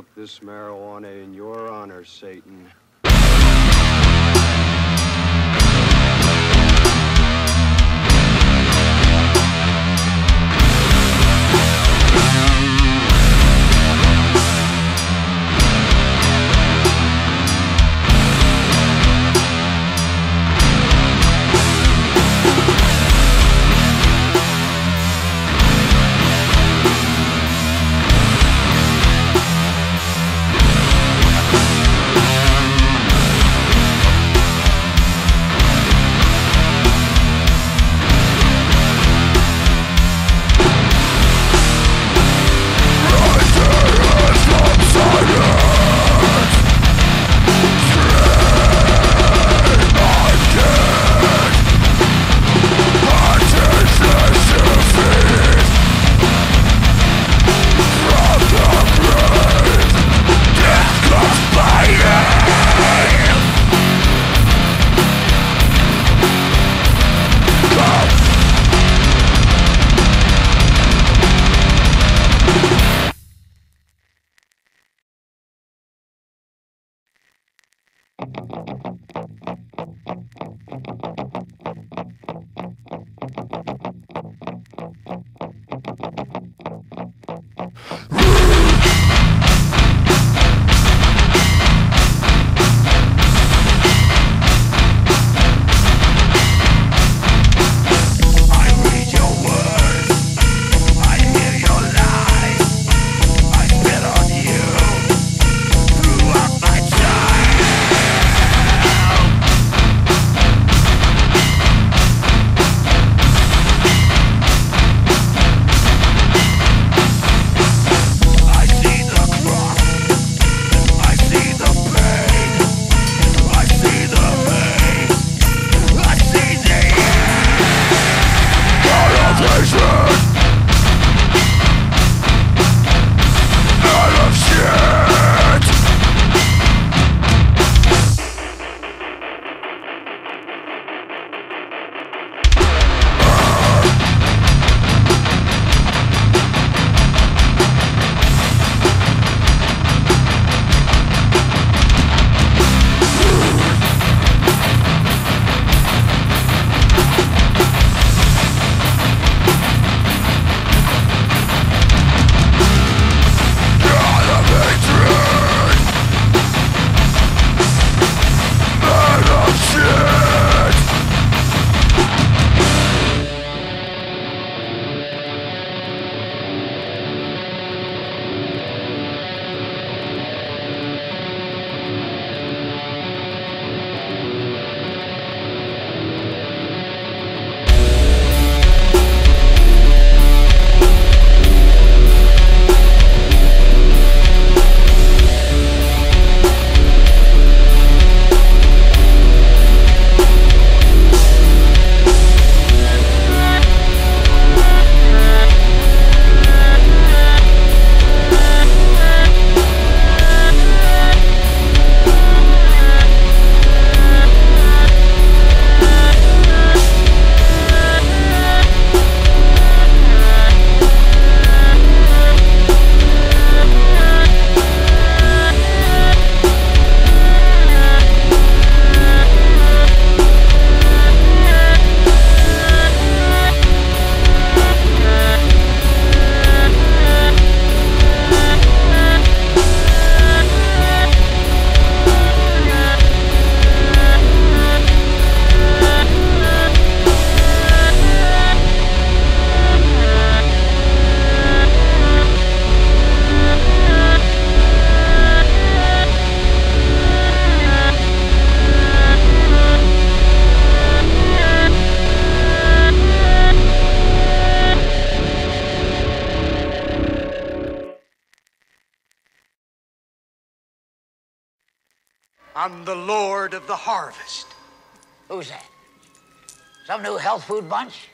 Smoke this marijuana in your honor, Satan. New health food bunch?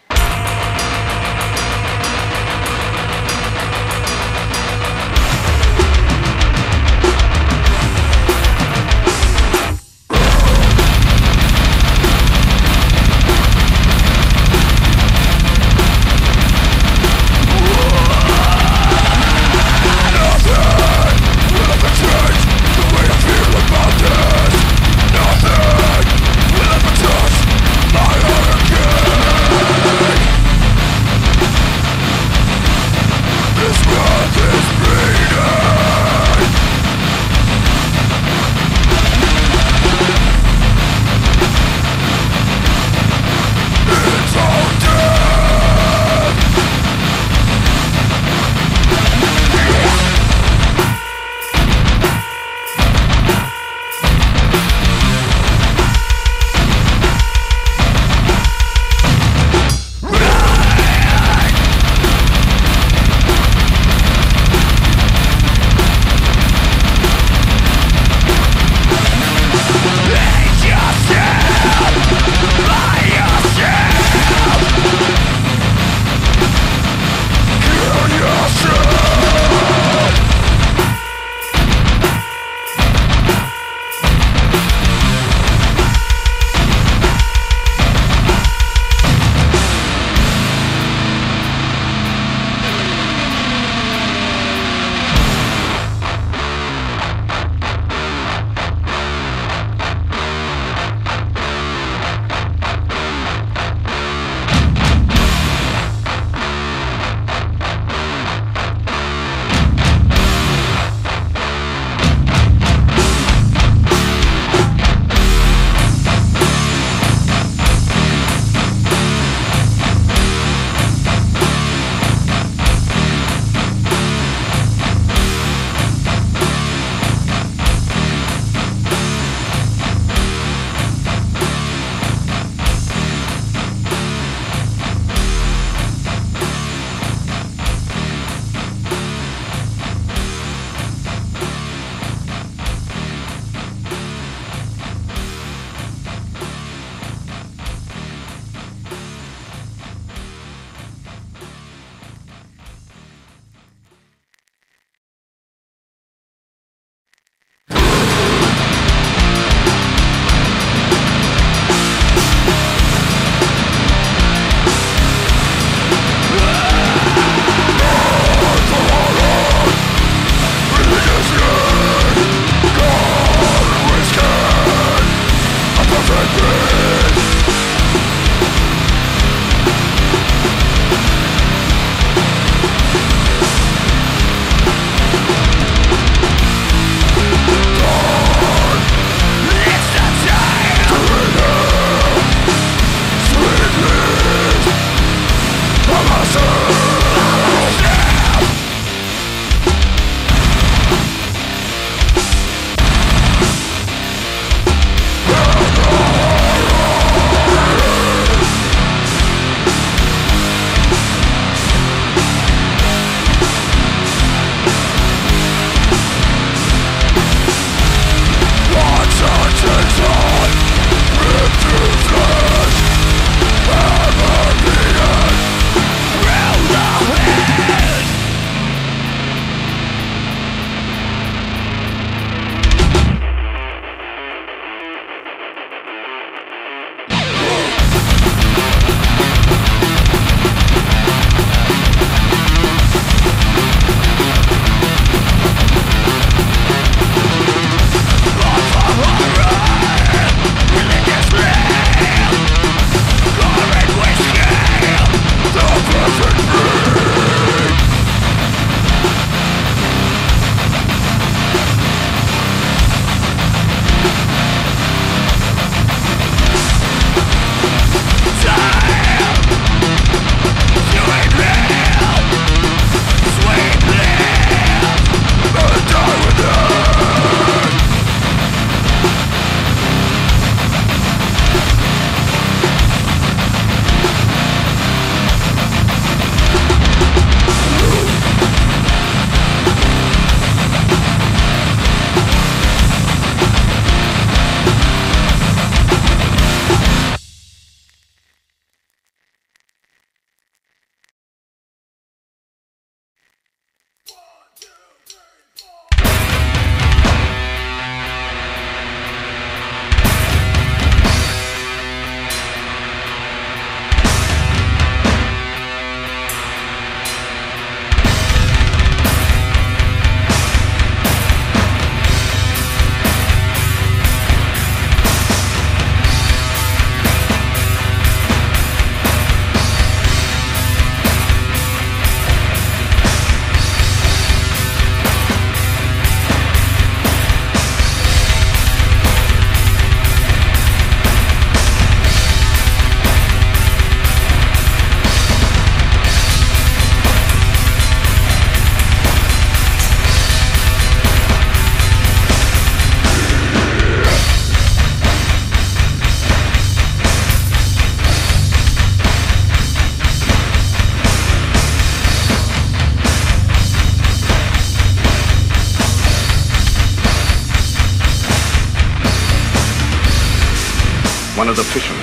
The fishermen.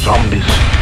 zombies.